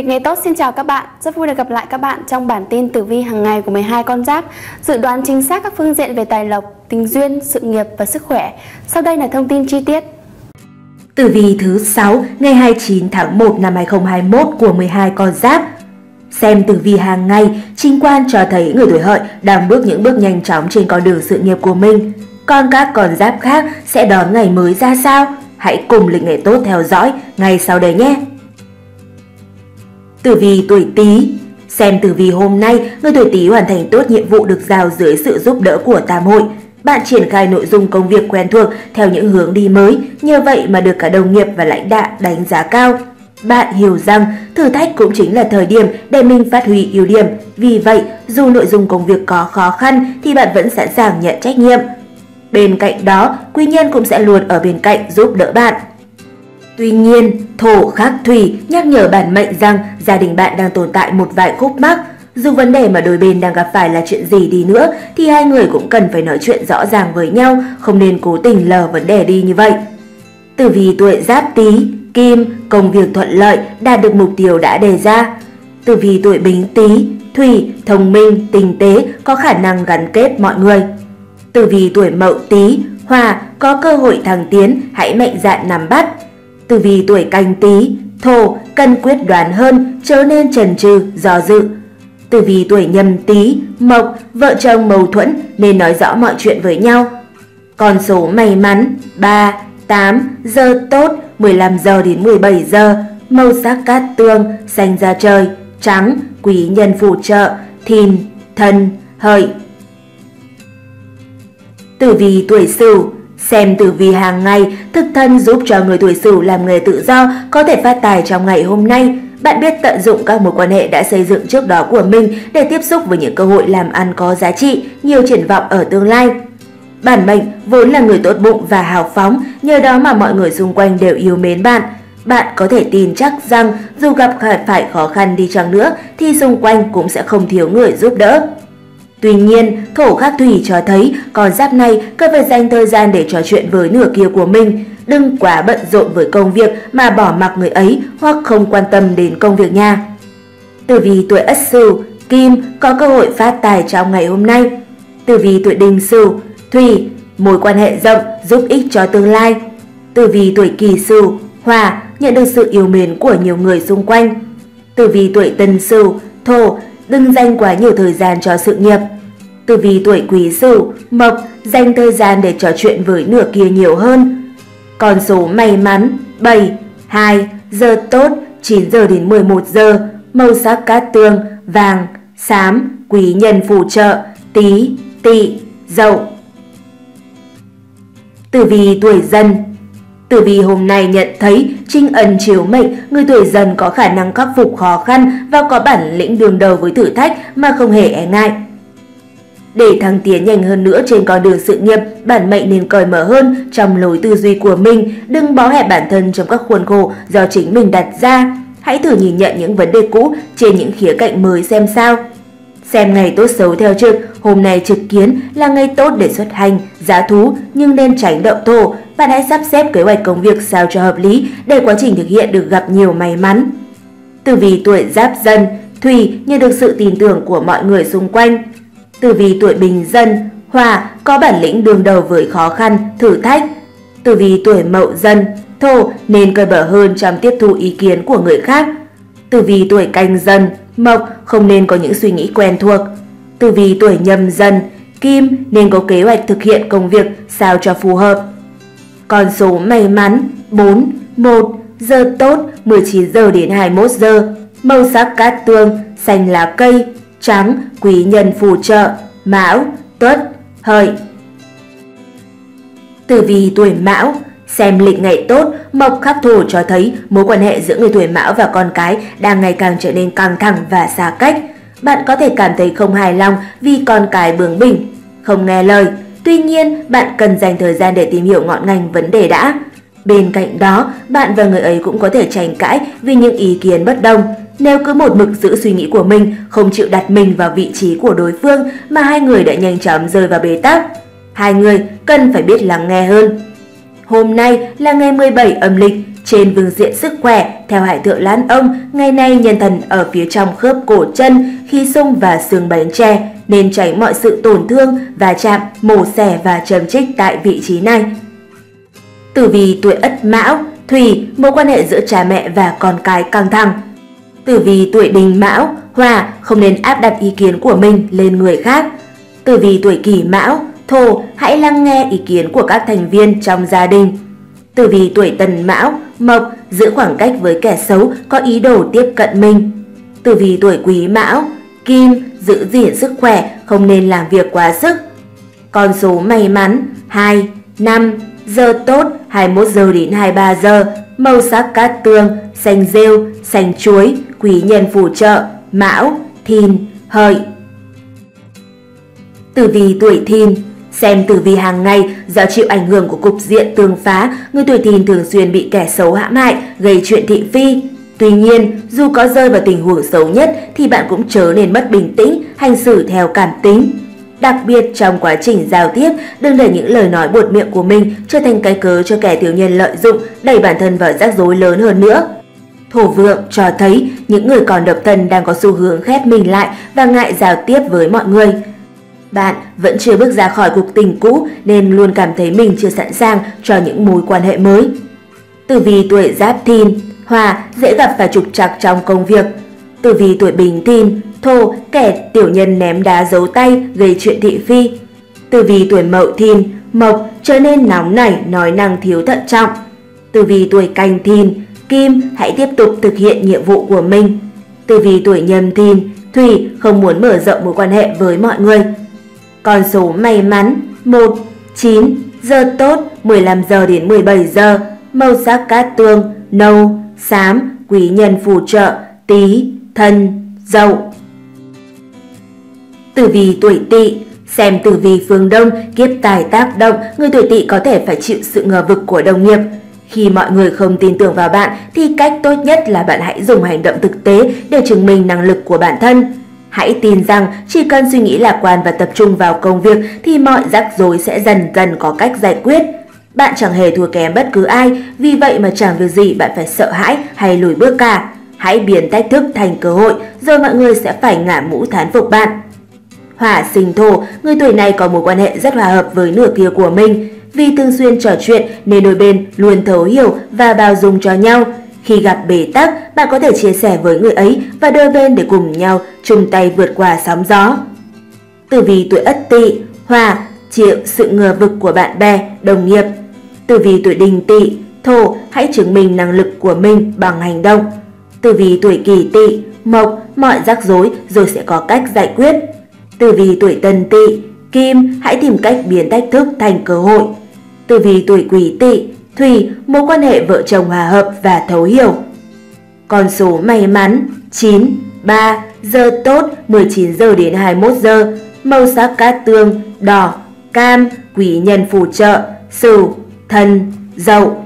Lịch ngày tốt. Xin chào các bạn, rất vui được gặp lại các bạn trong bản tin tử vi hàng ngày của 12 con giáp. Dự đoán chính xác các phương diện về tài lộc, tình duyên, sự nghiệp và sức khỏe. Sau đây là thông tin chi tiết. Tử vi thứ 6 ngày 29 tháng 1 năm 2021 của 12 con giáp. Xem tử vi hàng ngày, chính quan cho thấy người tuổi hợi đang bước những bước nhanh chóng trên con đường sự nghiệp của mình. Còn các con giáp khác sẽ đón ngày mới ra sao? Hãy cùng lịch ngày tốt theo dõi ngay sau đây nhé! Tử vi tuổi Tý Xem tử vi hôm nay, người tuổi Tý hoàn thành tốt nhiệm vụ được giao dưới sự giúp đỡ của tam hội. Bạn triển khai nội dung công việc quen thuộc theo những hướng đi mới, nhờ vậy mà được cả đồng nghiệp và lãnh đạo đánh giá cao. Bạn hiểu rằng thử thách cũng chính là thời điểm để mình phát huy ưu điểm. Vì vậy, dù nội dung công việc có khó khăn thì bạn vẫn sẵn sàng nhận trách nhiệm. Bên cạnh đó, quý nhân cũng sẽ luôn ở bên cạnh giúp đỡ bạn. Tuy nhiên, thổ khắc thủy nhắc nhở bản mệnh rằng gia đình bạn đang tồn tại một vài khúc mắc. Dù vấn đề mà đôi bên đang gặp phải là chuyện gì đi nữa thì hai người cũng cần phải nói chuyện rõ ràng với nhau, không nên cố tình lờ vấn đề đi như vậy. Tử vi tuổi giáp tý, kim, công việc thuận lợi, đạt được mục tiêu đã đề ra. Tử vi tuổi bính tý, thủy, thông minh, tinh tế, có khả năng gắn kết mọi người. Tử vi tuổi mậu tý, hòa, có cơ hội thăng tiến, hãy mạnh dạn nắm bắt tử vi tuổi canh tí, thổ cần quyết đoán hơn, chớ nên trần trừ, do dự. Tử vi tuổi nhâm tí, mộc, vợ chồng mâu thuẫn nên nói rõ mọi chuyện với nhau. Con số may mắn 3, 8, giờ tốt 15 giờ đến 17 giờ, màu sắc cát tương, xanh da trời, trắng, quý nhân phù trợ, thìn, thân, hợi. Tử vi tuổi sửu Xem tử vi hàng ngày, thực thân giúp cho người tuổi sửu làm nghề tự do có thể phát tài trong ngày hôm nay. Bạn biết tận dụng các mối quan hệ đã xây dựng trước đó của mình để tiếp xúc với những cơ hội làm ăn có giá trị, nhiều triển vọng ở tương lai. Bản mệnh vốn là người tốt bụng và hào phóng, nhờ đó mà mọi người xung quanh đều yêu mến bạn. Bạn có thể tin chắc rằng dù gặp phải khó khăn đi chăng nữa thì xung quanh cũng sẽ không thiếu người giúp đỡ. Tuy nhiên, thổ khắc thủy cho thấy con giáp này cần phải dành thời gian để trò chuyện với nửa kia của mình. Đừng quá bận rộn với công việc mà bỏ mặc người ấy hoặc không quan tâm đến công việc nha. Tử vi tuổi Ất Sửu, Kim có cơ hội phát tài trong ngày hôm nay. Tử vi tuổi Đinh Sửu, Thủy, mối quan hệ rộng giúp ích cho tương lai. Tử vi tuổi Kỷ Sửu, Hỏa, nhận được sự yêu mến của nhiều người xung quanh. Tử vi tuổi Tân Sửu, Thổ, đừng dành quá nhiều thời gian cho sự nghiệp. từ vì tuổi quý sửu, mộc dành thời gian để trò chuyện với nửa kia nhiều hơn. Con số may mắn 7, 2, giờ tốt 9 giờ đến 11 giờ, màu sắc cát tương, vàng, xám, quý nhân phù trợ, tí, tỵ, dậu. Tử vi tuổi dần Tử vi hôm nay nhận thấy trinh ân chiếu mệnh, người tuổi dần có khả năng khắc phục khó khăn và có bản lĩnh đương đầu với thử thách mà không hề e ngại. Để thăng tiến nhanh hơn nữa trên con đường sự nghiệp, bản mệnh nên cởi mở hơn trong lối tư duy của mình, đừng bó hẹp bản thân trong các khuôn khổ do chính mình đặt ra. Hãy thử nhìn nhận những vấn đề cũ trên những khía cạnh mới xem sao. Xem ngày tốt xấu theo trực, hôm nay trực kiến là ngày tốt để xuất hành, giá thú nhưng nên tránh đậu thổ. Bạn hãy sắp xếp kế hoạch công việc sao cho hợp lý để quá trình thực hiện được gặp nhiều may mắn. Từ vì tuổi giáp dân, Thủy nhận được sự tin tưởng của mọi người xung quanh. Từ vì tuổi bình dân, Hòa có bản lĩnh đương đầu với khó khăn, thử thách. Từ vì tuổi mậu dân, Thổ nên cởi mở hơn trong tiếp thu ý kiến của người khác. Từ vì tuổi canh dân, Mộc không nên có những suy nghĩ quen thuộc. Từ vì tuổi nhâm dần, Kim nên có kế hoạch thực hiện công việc sao cho phù hợp. Con số may mắn 4, 1, giờ tốt 19 giờ đến 21 giờ, màu sắc cát tương, xanh lá cây, trắng, quý nhân phù trợ, mão, tuất, hợi. Tử vi tuổi mão Xem lịch ngày tốt, mộc khắc thổ cho thấy mối quan hệ giữa người tuổi mão và con cái đang ngày càng trở nên căng thẳng và xa cách. Bạn có thể cảm thấy không hài lòng vì con cái bướng bỉnh, không nghe lời. Tuy nhiên, bạn cần dành thời gian để tìm hiểu ngọn ngành vấn đề đã. Bên cạnh đó, bạn và người ấy cũng có thể tranh cãi vì những ý kiến bất đồng. Nếu cứ một mực giữ suy nghĩ của mình, không chịu đặt mình vào vị trí của đối phương mà hai người đã nhanh chóng rơi vào bế tắc. Hai người cần phải biết lắng nghe hơn. Hôm nay là ngày 17 âm lịch, trên phương diện sức khỏe, theo hải thượng Lan ông, ngày nay nhân thần ở phía trong khớp cổ chân, khi sung và xương bánh tre, nên tránh mọi sự tổn thương và chạm, mổ xẻ và trầm trích tại vị trí này. Tử vi tuổi Ất Mão, Thủy, mối quan hệ giữa cha mẹ và con cái căng thẳng. Tử vi tuổi Đinh Mão, Hỏa, không nên áp đặt ý kiến của mình lên người khác. Tử vi tuổi Kỷ Mão, Thổ, hãy lắng nghe ý kiến của các thành viên trong gia đình từ vì tuổi Tân Mão, Mộc, giữ khoảng cách với kẻ xấu có ý đồ tiếp cận mình. từ vì tuổi Quý Mão, Kim, giữ gìn sức khỏe, không nên làm việc quá sức. Con số may mắn 2, 5, giờ tốt 21 giờ đến 23 giờ, màu sắc cát tương, xanh rêu, xanh chuối, quý nhân phù trợ, mão, thìn, hợi. Tử vi tuổi thìn Xem tử vi hàng ngày, do chịu ảnh hưởng của cục diện tương phá, người tuổi thìn thường xuyên bị kẻ xấu hãm hại, gây chuyện thị phi. Tuy nhiên, dù có rơi vào tình huống xấu nhất thì bạn cũng chớ nên mất bình tĩnh, hành xử theo cảm tính. Đặc biệt trong quá trình giao tiếp, đừng để những lời nói buột miệng của mình trở thành cái cớ cho kẻ tiểu nhân lợi dụng, đẩy bản thân vào rắc rối lớn hơn nữa. Thổ vượng cho thấy những người còn độc thân đang có xu hướng khép mình lại và ngại giao tiếp với mọi người. Bạn vẫn chưa bước ra khỏi cuộc tình cũ nên luôn cảm thấy mình chưa sẵn sàng cho những mối quan hệ mới. Tử vi tuổi giáp thìn, hòa dễ gặp phải trục trặc trong công việc. Tử vi tuổi bình thìn, thô kẻ tiểu nhân ném đá giấu tay gây chuyện thị phi. Tử vi tuổi mậu thìn, mộc trở nên nóng nảy nói năng thiếu thận trọng. Tử vi tuổi canh thìn, kim hãy tiếp tục thực hiện nhiệm vụ của mình. Tử vi tuổi nhâm thìn, thủy không muốn mở rộng mối quan hệ với mọi người con số may mắn 1, 9, giờ tốt 15 giờ đến 17 giờ, màu sắc cát tương, nâu, xám, quý nhân phù trợ, tí, thân, dậu. Tử vi tuổi tỵ Xem tử vi phương Đông, kiếp tài tác động, người tuổi tỵ có thể phải chịu sự ngờ vực của đồng nghiệp. Khi mọi người không tin tưởng vào bạn thì cách tốt nhất là bạn hãy dùng hành động thực tế để chứng minh năng lực của bản thân. Hãy tin rằng chỉ cần suy nghĩ lạc quan và tập trung vào công việc thì mọi rắc rối sẽ dần dần có cách giải quyết. Bạn chẳng hề thua kém bất cứ ai, vì vậy mà chẳng việc gì bạn phải sợ hãi hay lùi bước cả. Hãy biến thách thức thành cơ hội, rồi mọi người sẽ phải ngả mũ thán phục bạn. Hỏa sinh thổ, người tuổi này có mối quan hệ rất hòa hợp với nửa kia của mình. Vì thường xuyên trò chuyện nên đôi bên luôn thấu hiểu và bao dung cho nhau, khi gặp bế tắc, bạn có thể chia sẻ với người ấy và đôi bên để cùng nhau chung tay vượt qua sóng gió. Tử vi tuổi Ất Tỵ, Hòa chịu sự ngờ vực của bạn bè, đồng nghiệp. Tử vi tuổi Đinh Tỵ, Thổ hãy chứng minh năng lực của mình bằng hành động. Tử vi tuổi Kỷ Tỵ, Mộc mọi rắc rối rồi sẽ có cách giải quyết. Tử vi tuổi Tân Tỵ, Kim hãy tìm cách biến thách thức thành cơ hội. Tử vi tuổi Quý Tỵ, Thủy, mối quan hệ vợ chồng hòa hợp và thấu hiểu. Con số may mắn 9, 3, giờ tốt 19 giờ đến 21 giờ, màu sắc cát tương, đỏ, cam, quý nhân phù trợ, sửu, thân, dậu.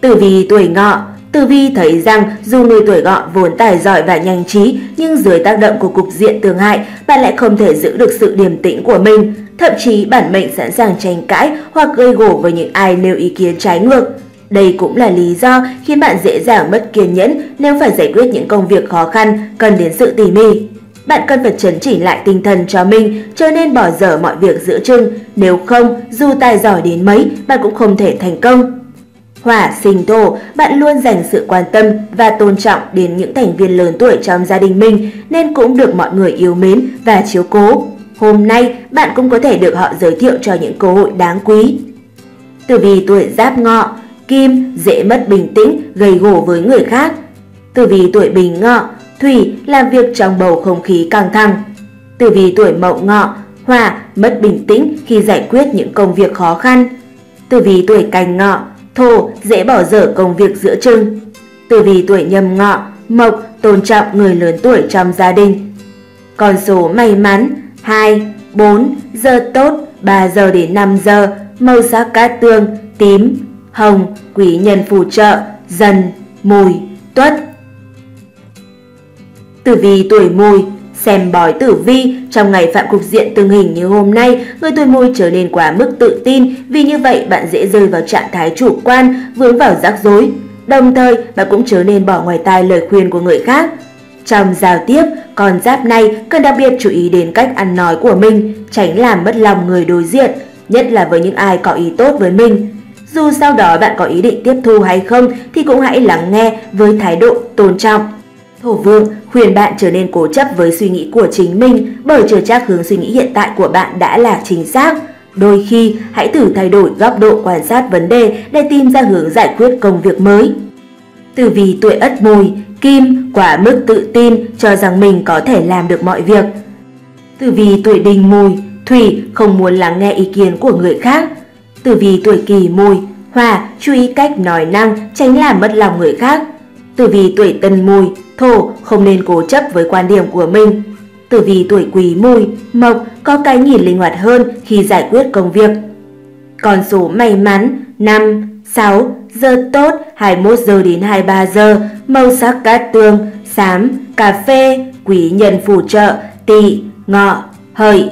Tử vi tuổi ngọ Tử vi thấy rằng dù người tuổi ngọ vốn tài giỏi và nhanh trí, nhưng dưới tác động của cục diện tương hại, bạn lại không thể giữ được sự điềm tĩnh của mình. Thậm chí bản mệnh sẵn sàng tranh cãi hoặc gây gổ với những ai nêu ý kiến trái ngược. Đây cũng là lý do khiến bạn dễ dàng mất kiên nhẫn nếu phải giải quyết những công việc khó khăn cần đến sự tỉ mỉ. Bạn cần phải chấn chỉnh lại tinh thần cho mình, cho nên bỏ dở mọi việc giữa chừng. Nếu không, dù tài giỏi đến mấy, bạn cũng không thể thành công. Hỏa sinh thổ, bạn luôn dành sự quan tâm và tôn trọng đến những thành viên lớn tuổi trong gia đình mình nên cũng được mọi người yêu mến và chiếu cố. Hôm nay, bạn cũng có thể được họ giới thiệu cho những cơ hội đáng quý. Tử vi tuổi giáp ngọ, kim dễ mất bình tĩnh, gây gổ với người khác. Tử vi tuổi bình ngọ, thủy làm việc trong bầu không khí căng thẳng. Tử vi tuổi mậu ngọ, hỏa mất bình tĩnh khi giải quyết những công việc khó khăn. Tử vi tuổi canh ngọ, thổ dễ bỏ dở công việc giữa chừng. Tử vi tuổi nhâm ngọ, mộc tôn trọng người lớn tuổi trong gia đình. Con số may mắn 2, 4, giờ tốt 3 giờ đến 5 giờ, màu sắc cát tương, tím, hồng, quý nhân phù trợ, dần, mùi, tuất. Tử vi tuổi mùi Xem bói tử vi, trong ngày phạm cục diện tương hình như hôm nay, người tuổi mùi trở nên quá mức tự tin, vì như vậy bạn dễ rơi vào trạng thái chủ quan, vướng vào rắc rối. đồng thời bạn cũng trở nên bỏ ngoài tai lời khuyên của người khác. Trong giao tiếp, con giáp này cần đặc biệt chú ý đến cách ăn nói của mình, tránh làm mất lòng người đối diện, nhất là với những ai có ý tốt với mình. Dù sau đó bạn có ý định tiếp thu hay không thì cũng hãy lắng nghe với thái độ tôn trọng. Thổ vương khuyên bạn trở nên cố chấp với suy nghĩ của chính mình bởi chưa chắc hướng suy nghĩ hiện tại của bạn đã là chính xác. Đôi khi, hãy thử thay đổi góc độ quan sát vấn đề để tìm ra hướng giải quyết công việc mới. Từ vì tuổi ất mùi, Kim quá mức tự tin cho rằng mình có thể làm được mọi việc. Từ vì tuổi đinh mùi, Thủy không muốn lắng nghe ý kiến của người khác. Từ vì tuổi kỷ mùi, Hỏa chú ý cách nói năng tránh làm mất lòng người khác. Từ vì tuổi tân mùi, Thổ không nên cố chấp với quan điểm của mình. Từ vì tuổi quý mùi, Mộc có cái nhìn linh hoạt hơn khi giải quyết công việc. Con số may mắn 5, 6, giờ tốt 21 giờ đến 23 giờ, màu sắc cát tương, xám, cà phê, quý nhân phù trợ, tỵ, ngọ, hợi.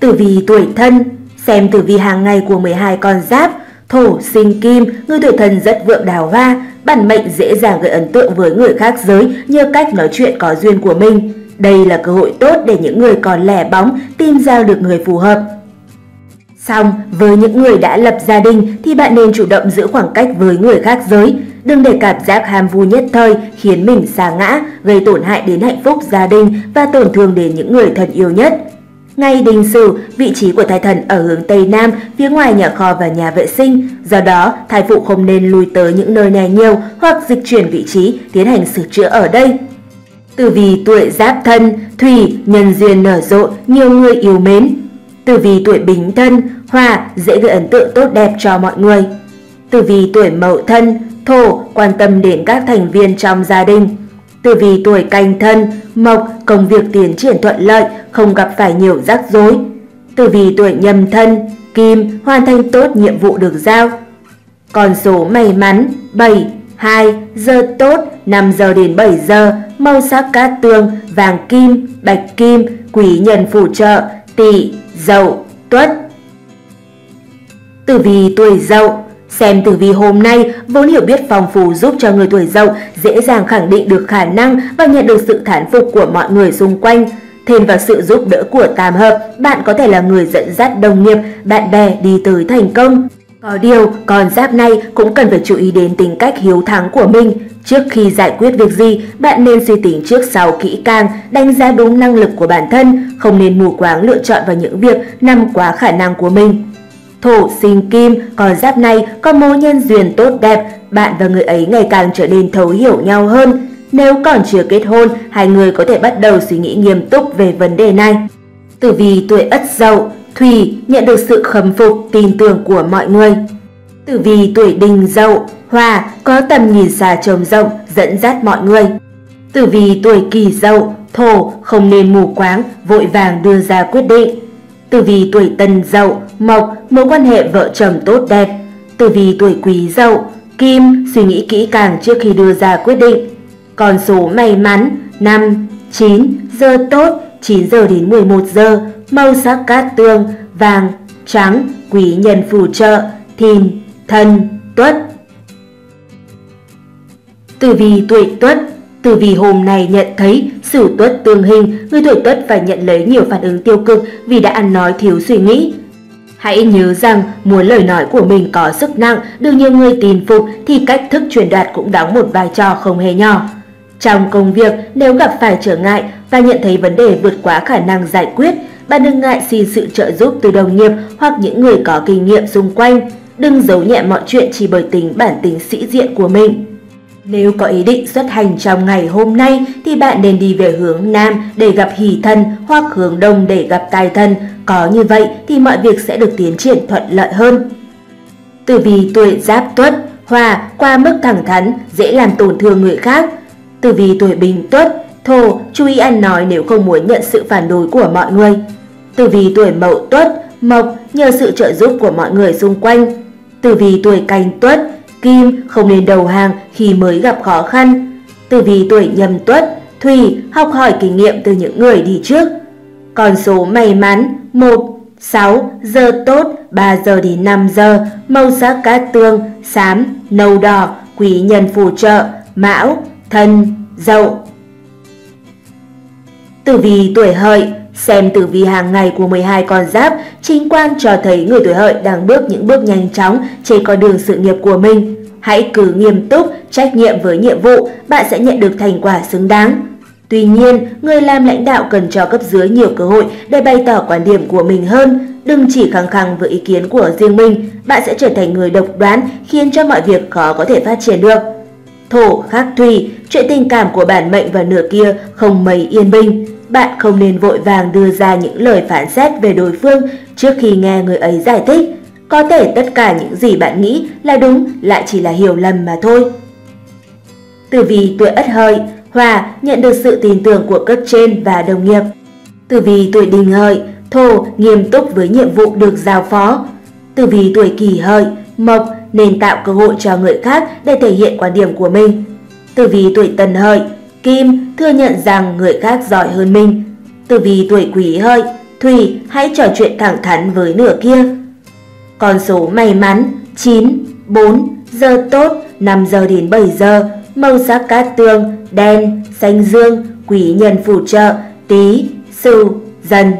Tử vi tuổi thân Xem tử vi hàng ngày của 12 con giáp, thổ, sinh kim, người tuổi thân rất vượng đào hoa, bản mệnh dễ dàng gây ấn tượng với người khác giới nhờ cách nói chuyện có duyên của mình. Đây là cơ hội tốt để những người còn lẻ bóng tìm ra được người phù hợp. Xong, với những người đã lập gia đình thì bạn nên chủ động giữ khoảng cách với người khác giới. Đừng để cảm giác ham vui nhất thời khiến mình xa ngã, gây tổn hại đến hạnh phúc gia đình và tổn thương đến những người thân yêu nhất. Ngày đình sử, vị trí của thai thần ở hướng Tây Nam, phía ngoài nhà kho và nhà vệ sinh. Do đó, thai phụ không nên lùi tới những nơi này nhiều hoặc dịch chuyển vị trí, tiến hành sửa chữa ở đây. Từ vì tuổi giáp thân, thủy, nhân duyên nở rộ, nhiều người yêu mến. Từ vì tuổi bính thân, hòa, dễ gây ấn tượng tốt đẹp cho mọi người. Từ vì tuổi mậu thân, thổ quan tâm đến các thành viên trong gia đình. Từ vì tuổi canh thân, mộc công việc tiến triển thuận lợi, không gặp phải nhiều rắc rối. Từ vì tuổi nhâm thân, kim hoàn thành tốt nhiệm vụ được giao. Con số may mắn 7, 2, giờ tốt 5 giờ đến 7 giờ, màu sắc cát tương, vàng kim, bạch kim, quý nhân phù trợ, tỵ, dậu, tuất. Tử vi tuổi dậu Xem tử vi hôm nay vốn hiểu biết phong phú giúp cho người tuổi dậu dễ dàng khẳng định được khả năng và nhận được sự thán phục của mọi người xung quanh. Thêm vào sự giúp đỡ của tam hợp, bạn có thể là người dẫn dắt đồng nghiệp, bạn bè đi tới thành công. Có điều, con giáp này cũng cần phải chú ý đến tính cách hiếu thắng của mình. Trước khi giải quyết việc gì, bạn nên suy tính trước sau kỹ càng, đánh giá đúng năng lực của bản thân, không nên mù quáng lựa chọn vào những việc nằm quá khả năng của mình. Thổ sinh kim, con giáp này có mối nhân duyên tốt đẹp, bạn và người ấy ngày càng trở nên thấu hiểu nhau hơn. Nếu còn chưa kết hôn, hai người có thể bắt đầu suy nghĩ nghiêm túc về vấn đề này. Tử vì tuổi ất dậu, Thủy nhận được sự khâm phục, tin tưởng của mọi người. Tử vì tuổi đinh dậu, Hòa có tầm nhìn xa trông rộng, dẫn dắt mọi người. Tử vì tuổi kỷ dậu, Thổ không nên mù quáng, vội vàng đưa ra quyết định. Tử vì tuổi tân dậu, Mộc mối quan hệ vợ chồng tốt đẹp. Tử vì tuổi quý dậu, Kim suy nghĩ kỹ càng trước khi đưa ra quyết định. Con số may mắn 5, 9, giờ tốt 9 giờ đến 11 giờ, màu sắc cát tương, vàng, trắng, quý nhân phù trợ, thìn, thân, tuất. Tử vì tuổi tuất Tử vì hôm nay nhận thấy sử tuất tương hình, người tuổi tuất phải nhận lấy nhiều phản ứng tiêu cực vì đã ăn nói thiếu suy nghĩ. Hãy nhớ rằng muốn lời nói của mình có sức nặng, được nhiều người tin phục thì cách thức truyền đạt cũng đóng một vai trò không hề nhỏ. Trong công việc, nếu gặp phải trở ngại và nhận thấy vấn đề vượt quá khả năng giải quyết, bạn đừng ngại xin sự trợ giúp từ đồng nghiệp hoặc những người có kinh nghiệm xung quanh. Đừng giấu nhẹ mọi chuyện chỉ bởi tính bản tính sĩ diện của mình. Nếu có ý định xuất hành trong ngày hôm nay thì bạn nên đi về hướng Nam để gặp hỷ thân hoặc hướng Đông để gặp tài thân. Có như vậy thì mọi việc sẽ được tiến triển thuận lợi hơn. Từ vì tuổi giáp tuất, hòa qua mức thẳng thắn, dễ làm tổn thương người khác. Từ vì tuổi bình tuất, thổ, chú ý ăn nói nếu không muốn nhận sự phản đối của mọi người. Từ vì tuổi mậu tuất, mộc nhờ sự trợ giúp của mọi người xung quanh. Từ vì tuổi canh tuất, Kim không nên đầu hàng khi mới gặp khó khăn. Từ vì tuổi nhâm tuất, Thủy học hỏi kinh nghiệm từ những người đi trước. Con số may mắn 1, 6. Giờ tốt 3 giờ đến 5 giờ, màu sắc cát tương, xám, nâu đỏ, quý nhân phù trợ, mão, thân, dậu. Tử vi tuổi hợi Xem tử vi hàng ngày của 12 con giáp, chính quan cho thấy người tuổi hợi đang bước những bước nhanh chóng trên con đường sự nghiệp của mình. Hãy cứ nghiêm túc, trách nhiệm với nhiệm vụ, bạn sẽ nhận được thành quả xứng đáng. Tuy nhiên, người làm lãnh đạo cần cho cấp dưới nhiều cơ hội để bày tỏ quan điểm của mình hơn. Đừng chỉ khăng khăng với ý kiến của riêng mình, bạn sẽ trở thành người độc đoán khiến cho mọi việc khó có thể phát triển được. Thổ khắc thủy, chuyện tình cảm của bản mệnh và nửa kia không mấy yên bình. Bạn không nên vội vàng đưa ra những lời phán xét về đối phương trước khi nghe người ấy giải thích. Có thể tất cả những gì bạn nghĩ là đúng lại chỉ là hiểu lầm mà thôi. từ vì tuổi ất hợi, Hòa nhận được sự tin tưởng của cấp trên và đồng nghiệp. từ vì tuổi đinh hợi, Thổ nghiêm túc với nhiệm vụ được giao phó. từ vì tuổi kỷ hợi, Mộc nên tạo cơ hội cho người khác để thể hiện quan điểm của mình. từ vì tuổi tân hợi, Kim thừa nhận rằng người khác giỏi hơn mình. Tử vi tuổi quý hợi, Thủy hãy trò chuyện thẳng thắn với nửa kia. Con số may mắn 9, 4, giờ tốt 5 giờ đến 7 giờ, màu sắc cát tương, đen, xanh dương, quý nhân phù trợ, tí, sửu, dần.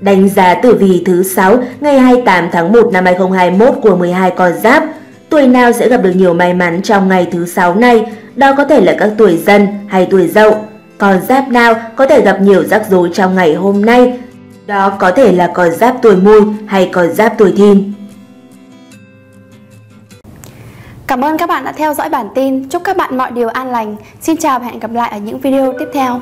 Đánh giá tử vi thứ 6 ngày 28 tháng 1 năm 2021 của 12 con giáp. Tuổi nào sẽ gặp được nhiều may mắn trong ngày thứ sáu này? Đó có thể là các tuổi dân hay tuổi dậu. Còn giáp nào có thể gặp nhiều rắc rối trong ngày hôm nay? Đó có thể là con giáp tuổi mùi hay con giáp tuổi thìn. Cảm ơn các bạn đã theo dõi bản tin. Chúc các bạn mọi điều an lành. Xin chào và hẹn gặp lại ở những video tiếp theo.